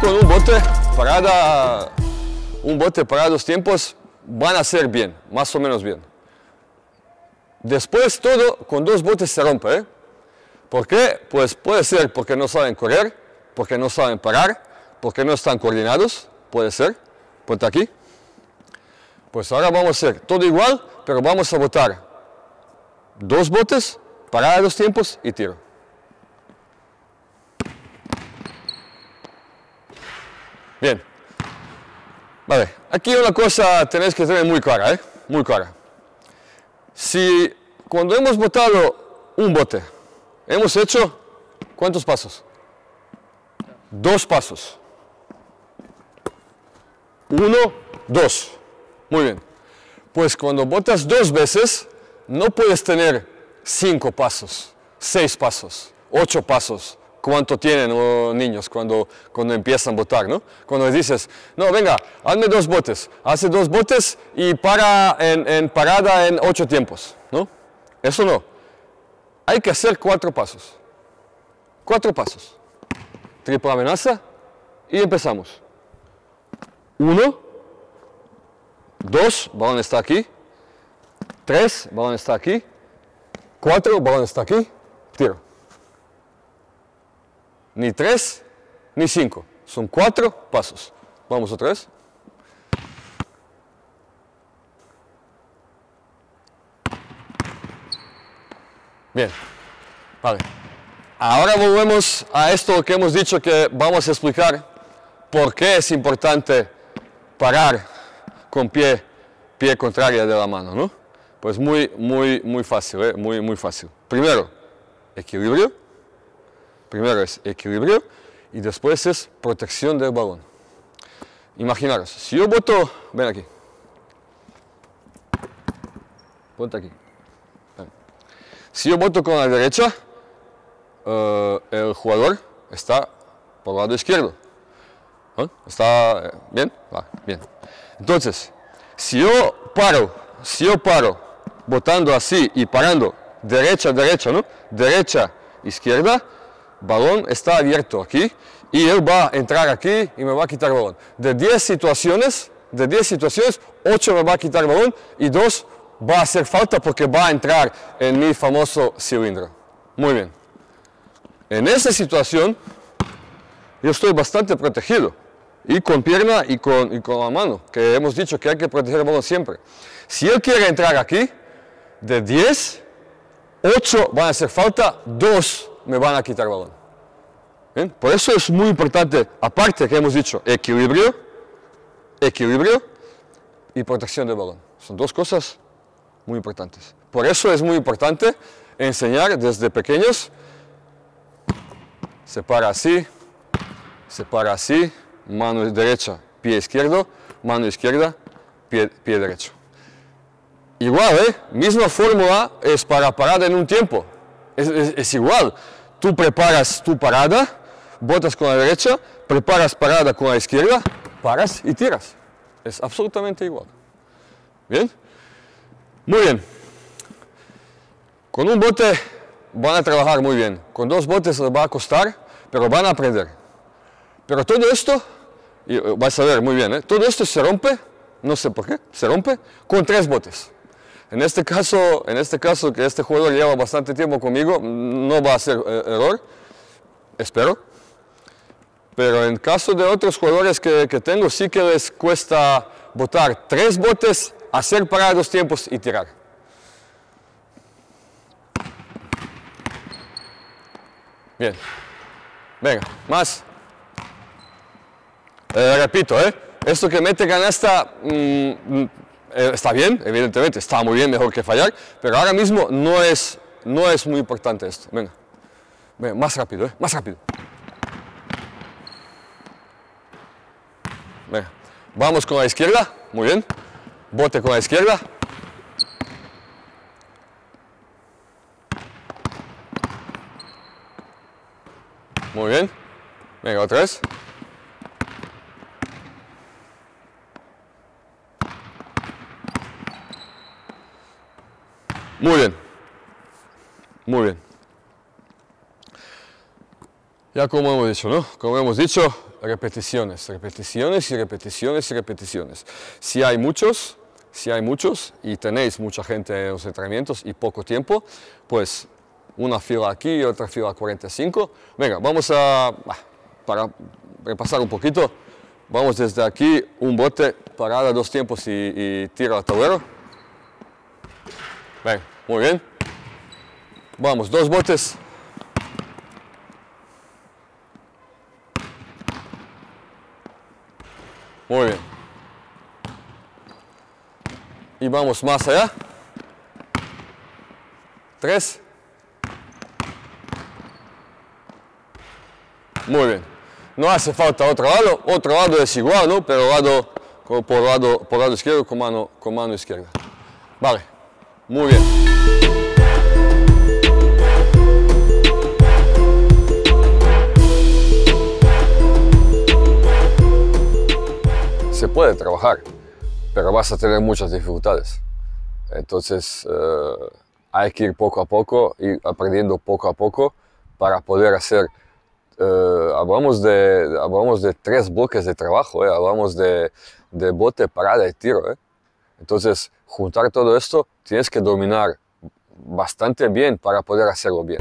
con un bote parada, un bote para dos tiempos van a ser bien, más o menos bien. Después todo con dos botes se rompe. ¿eh? ¿Por qué? Pues puede ser porque no saben correr, porque no saben parar, porque no están coordinados, puede ser. Ponte aquí. Pues ahora vamos a hacer todo igual, pero vamos a botar dos botes, parada dos tiempos y tiro. Bien. Vale, aquí una cosa tenéis que tener muy clara, ¿eh? Muy clara. Si cuando hemos botado un bote, hemos hecho ¿cuántos pasos? Dos pasos. Uno, dos. Muy bien. Pues cuando botas dos veces, no puedes tener cinco pasos, seis pasos, ocho pasos, cuánto tienen los niños cuando, cuando empiezan a botar, ¿no? Cuando les dices, no, venga, hazme dos botes, hace dos botes y para en, en, parada en ocho tiempos, ¿no? Eso no. Hay que hacer cuatro pasos. Cuatro pasos. Triple amenaza y empezamos. Uno, dos, balón está aquí. Tres, balón está aquí. Cuatro, balón está aquí. Tiro. Ni tres, ni cinco. Son cuatro pasos. Vamos otra vez. Bien. Vale. Ahora volvemos a esto que hemos dicho que vamos a explicar por qué es importante parar con pie, pie de la mano, ¿no? Pues muy, muy, muy fácil, ¿eh? muy, muy fácil. Primero, equilibrio. Primero es equilibrio y después es protección del balón. Imaginaros, si yo boto, ven aquí, ponte aquí. Si yo boto con la derecha, uh, el jugador está por el lado izquierdo. ¿Eh? ¿Está eh, bien? Va, bien. Entonces, si yo paro, si yo paro botando así y parando derecha, derecha, ¿no? Derecha, izquierda, balón está abierto aquí y él va a entrar aquí y me va a quitar el balón. De 10 situaciones, de 10 situaciones, 8 me va a quitar el balón y 2 va a hacer falta porque va a entrar en mi famoso cilindro. Muy bien. En esa situación, yo estoy bastante protegido. Y con pierna y con, y con la mano, que hemos dicho que hay que proteger el balón siempre. Si él quiere entrar aquí, de 10, 8 van a hacer falta, 2 me van a quitar balón. Por eso es muy importante, aparte que hemos dicho equilibrio, equilibrio y protección del balón. Son dos cosas muy importantes. Por eso es muy importante enseñar desde pequeños, se para así, se para así, mano derecha, pie izquierdo, mano izquierda, pie, pie derecho. Igual, ¿eh? Misma fórmula es para parada en un tiempo. Es, es, es, igual. Tú preparas tu parada, botas con la derecha, preparas parada con la izquierda, paras y tiras. Es absolutamente igual. ¿Bien? Muy bien. Con un bote van a trabajar muy bien. Con dos botes les va a costar, pero van a aprender. Pero todo esto, y vas a ver muy bien, ¿eh? todo esto se rompe, no sé por qué, se rompe con tres botes. En este caso, en este caso que este jugador lleva bastante tiempo conmigo, no va a ser eh, error, espero. Pero en caso de otros jugadores que, que tengo, sí que les cuesta botar tres botes, hacer parar dos tiempos y tirar. Bien. Venga, más. Eh, repito, ¿eh? Esto que mete canasta mmm, eh, está bien, evidentemente, está muy bien, mejor que fallar, pero ahora mismo no es, no es muy importante esto. Venga. Venga, más rápido, ¿eh? Más rápido. Venga. Vamos con la izquierda, muy bien. Bote con la izquierda. Muy bien. Venga, otra vez. Muy bien. Muy bien. Ya como hemos dicho, ¿no? Como hemos dicho, repeticiones, repeticiones y repeticiones y repeticiones. Si hay muchos, si hay muchos y tenéis mucha gente en los entrenamientos y poco tiempo, pues una fila aquí y otra fila 45. Venga, vamos a, para repasar un poquito, vamos desde aquí, un bote, parada dos tiempos y, y tira al tablero. Venga, muy bien. Vamos, dos botes. Muy bien. Y vamos más allá. Tres. Muy bien. No hace falta otro lado. Otro lado es igual, ¿no? Pero lado, por, lado, por lado izquierdo con mano, con mano izquierda. Vale. Muy bien. se puede trabajar, pero vas a tener muchas dificultades. Entonces eh, hay que ir poco a poco, ir aprendiendo poco a poco para poder hacer, eh, hablamos, de, hablamos de tres bloques de trabajo, eh, hablamos de, de, bote, parada y tiro. Entonces juntar todo esto tienes que dominar bastante bien para poder hacerlo bien.